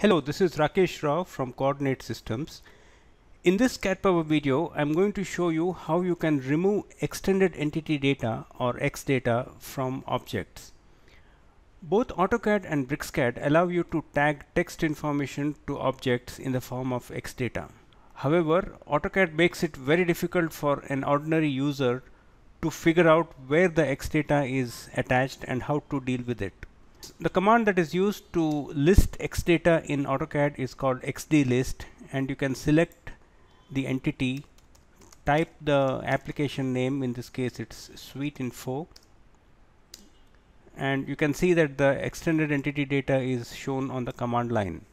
Hello, this is Rakesh Rao from Coordinate Systems. In this CADpower video, I'm going to show you how you can remove extended entity data or X data from objects. Both AutoCAD and BricsCAD allow you to tag text information to objects in the form of X data. However, AutoCAD makes it very difficult for an ordinary user to figure out where the X data is attached and how to deal with it. The command that is used to list X data in AutoCAD is called xdlist and you can select the entity, type the application name, in this case it's suite info and you can see that the extended entity data is shown on the command line.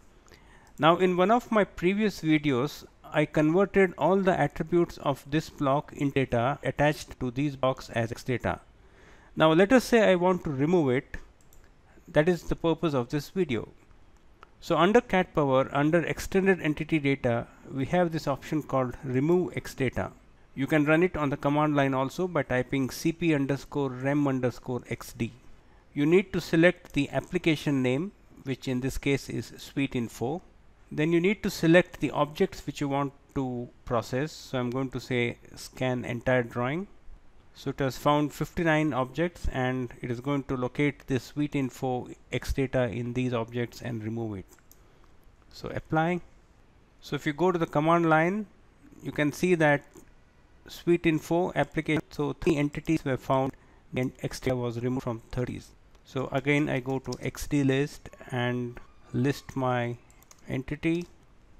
Now in one of my previous videos I converted all the attributes of this block in data attached to these blocks as xdata. Now let us say I want to remove it that is the purpose of this video. So under CADpower, under extended entity data, we have this option called remove xdata. You can run it on the command line also by typing cp underscore rem underscore xd. You need to select the application name, which in this case is suite info. Then you need to select the objects which you want to process. So I'm going to say scan entire drawing so it has found 59 objects and it is going to locate this suite info x data in these objects and remove it. So apply. So if you go to the command line, you can see that suite info application. So three entities were found and x data was removed from 30s. So again I go to xd list and list my entity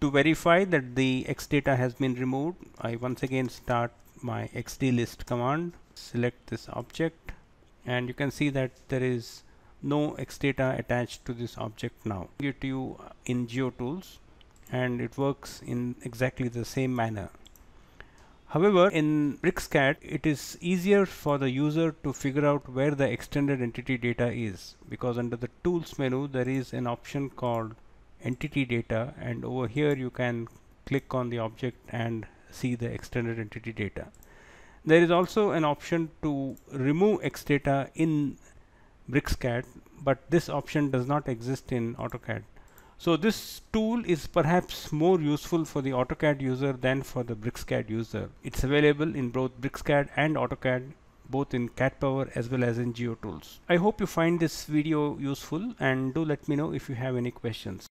to verify that the x data has been removed. I once again start my xd list command select this object and you can see that there is no xdata attached to this object now. Get you in geotools and it works in exactly the same manner. However in bricscad it is easier for the user to figure out where the extended entity data is because under the tools menu there is an option called entity data and over here you can click on the object and see the extended entity data there is also an option to remove Xdata in BricsCAD, but this option does not exist in AutoCAD. So this tool is perhaps more useful for the AutoCAD user than for the BricsCAD user. It's available in both BricsCAD and AutoCAD both in CADpower as well as in GeoTools. I hope you find this video useful and do let me know if you have any questions.